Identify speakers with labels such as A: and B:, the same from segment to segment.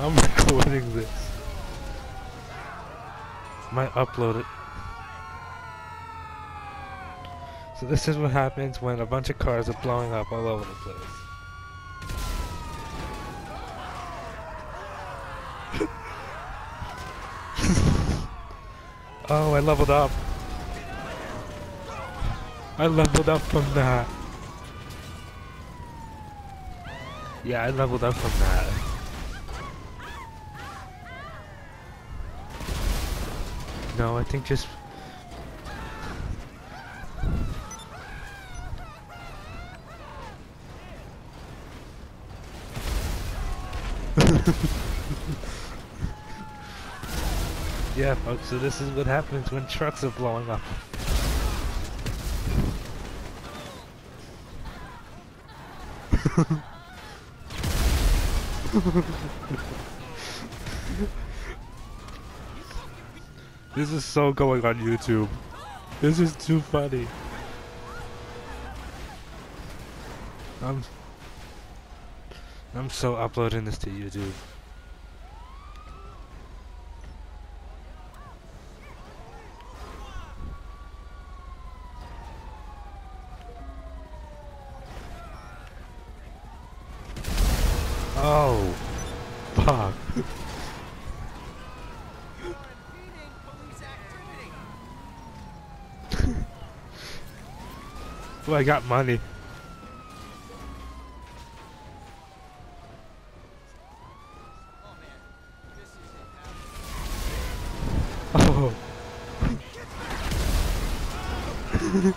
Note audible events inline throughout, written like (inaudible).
A: I'm (laughs) recording this. Might upload it. So this is what happens when a bunch of cars are blowing up all over the place. (laughs) oh, I leveled up. I leveled up from that. Yeah, I leveled up from that. No, I think just... (laughs) yeah, folks, so this is what happens when trucks are blowing up. (laughs) this is so going on YouTube. This is too funny. I'm I'm so uploading this to YouTube. Oh, fuck. (laughs) I got money. Oh. (laughs)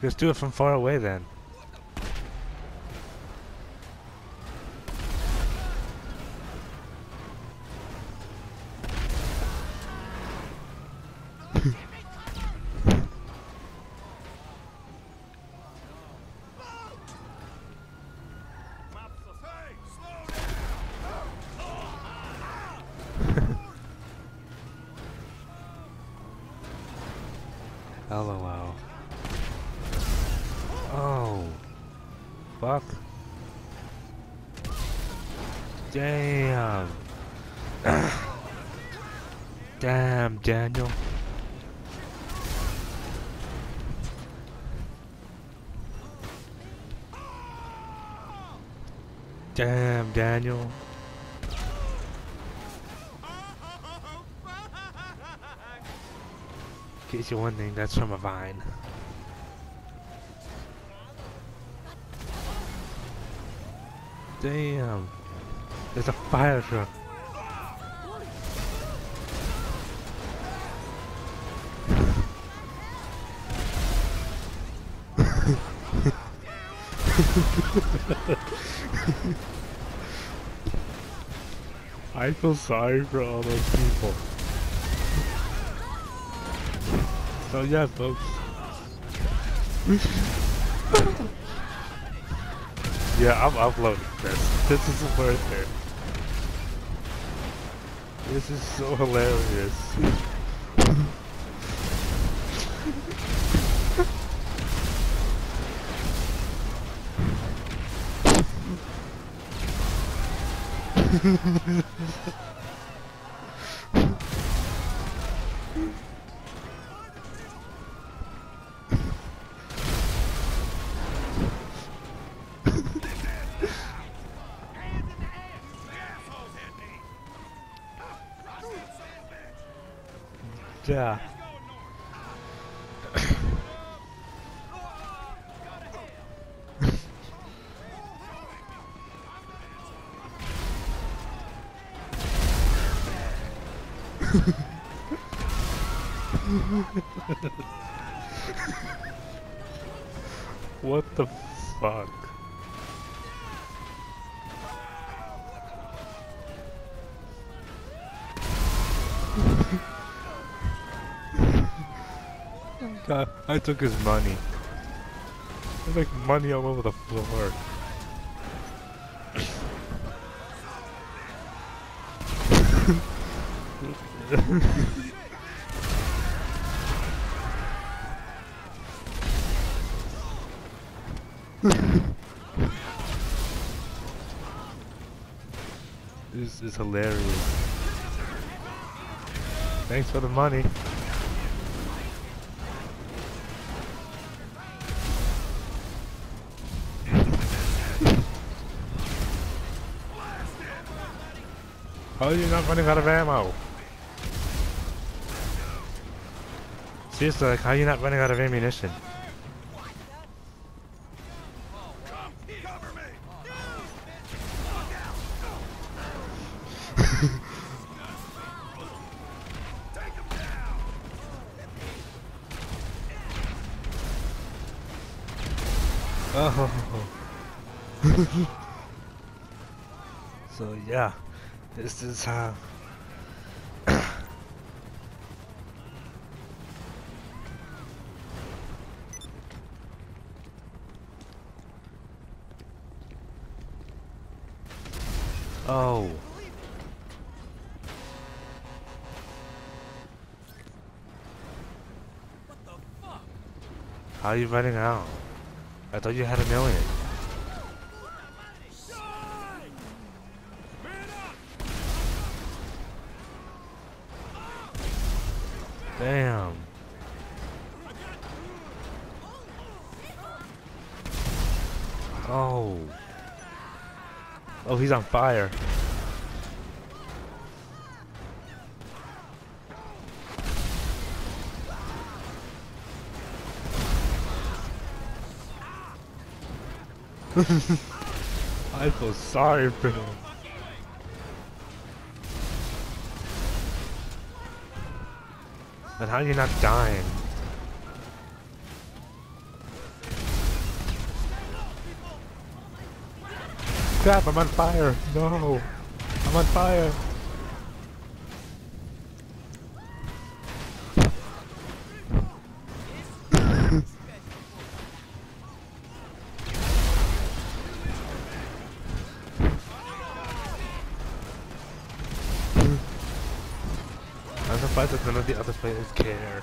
A: Just do it from far away then. (laughs) LOL. Oh. Fuck. Damn. (coughs) Damn, Daniel. Damn, Daniel. In case you're wondering, that's from a vine. Damn. There's a fire truck. (laughs) I feel sorry for all those people. So yeah, folks. yeah, I'm uploading this. This is worth it. This is so hilarious. Yeah. What the fuck? God, I took his money. There's like money all over the floor. (laughs) this is hilarious. Thanks for the money. How are you not running out of ammo? Seriously, like, how are you not running out of ammunition? (laughs) oh. (laughs) so yeah, this is how. Oh. How are you running out? I thought you had a million. Damn. Oh. Oh, he's on fire. (laughs) I feel sorry for him. And how are you not dying? Crap, I'm on fire! No! I'm on fire! I'm surprised that none of the other players care.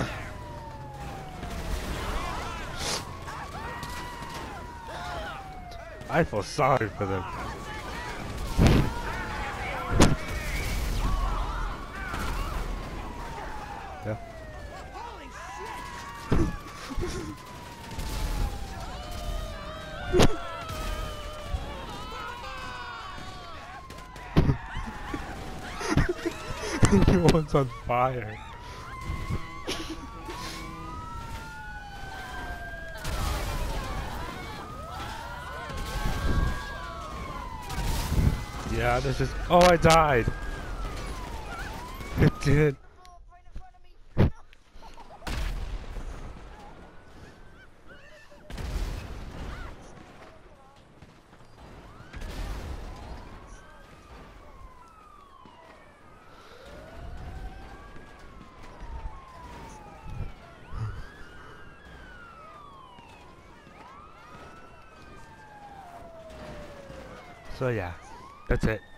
A: I feel sorry for them. Yeah. (laughs) Everyone's on fire. Yeah, this is. Oh, I died. It did. So yeah, that's it.